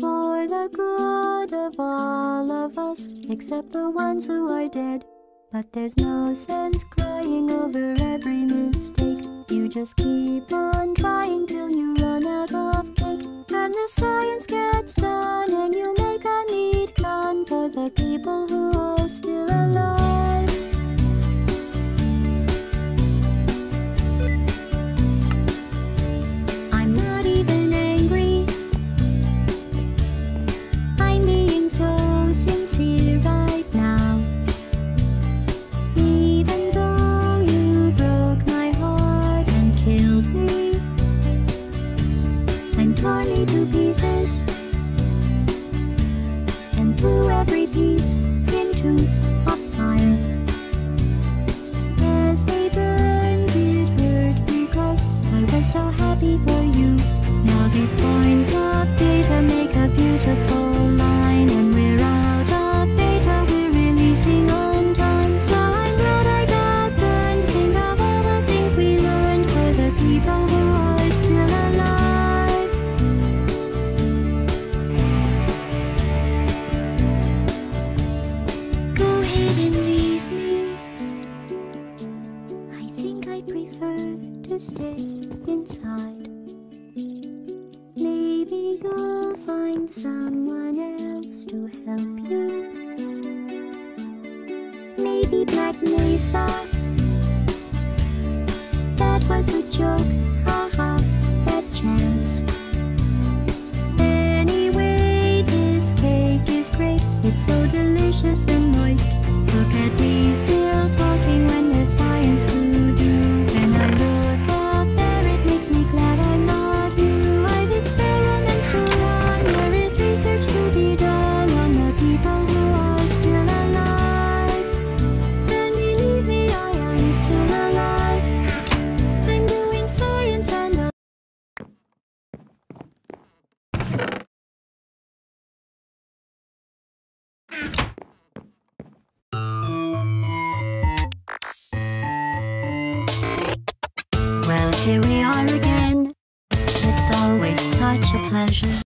for the good of all of us, except the ones who are dead. But there's no sense crying over every mistake. You just keep on trying till you find someone else to help you. Maybe Black Mesa. That was a joke, haha, that chance. Anyway, this cake is great, it's so delicious and moist. Look at me still pleasure